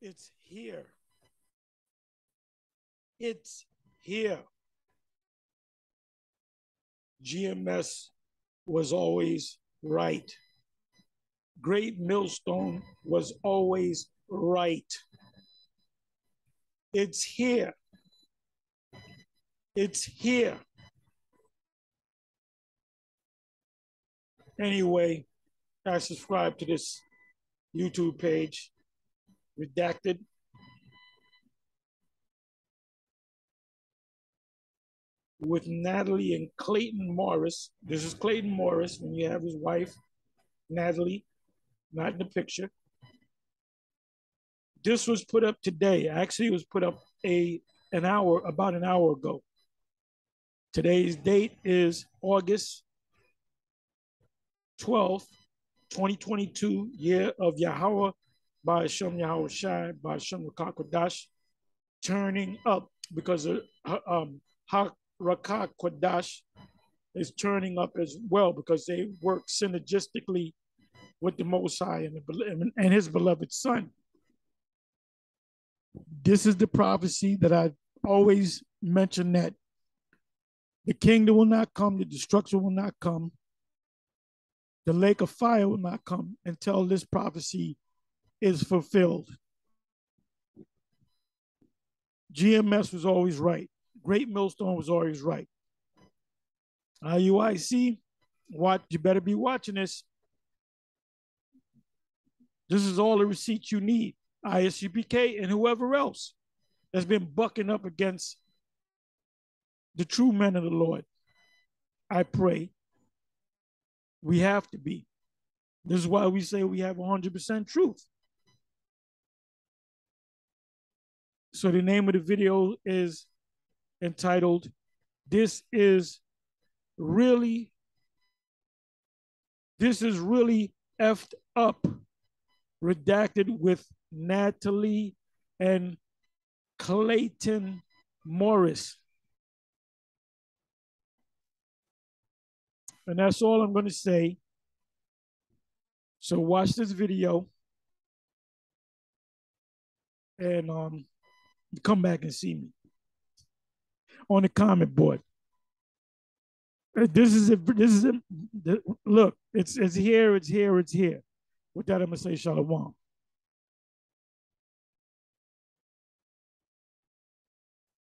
It's here. It's here. GMS was always right. Great Millstone was always right. It's here. It's here. Anyway, I subscribe to this YouTube page, Redacted. With Natalie and Clayton Morris. This is Clayton Morris when you have his wife, Natalie, not in the picture. This was put up today. Actually, it was put up a an hour, about an hour ago. Today's date is August 12th, 2022, year of Yahweh by Hashem Yahweh Shai by Hashem Rakak turning up because um, Kodash is turning up as well because they work synergistically with the Most High and, the, and his beloved Son. This is the prophecy that I always mention that the kingdom will not come, the destruction will not come, the lake of fire will not come until this prophecy is fulfilled. GMS was always right. Great Millstone was always right. Uh, IUIC, what you better be watching this. This is all the receipts you need. ISUPK and whoever else that's been bucking up against the true men of the Lord. I pray we have to be. This is why we say we have 100% truth. So the name of the video is entitled This is really this is really effed up redacted with Natalie and Clayton Morris. And that's all I'm going to say. So watch this video and um, come back and see me on the comment board. This is it. This is it. Look, it's it's here. It's here. It's here. With that, I'm gonna say shalom.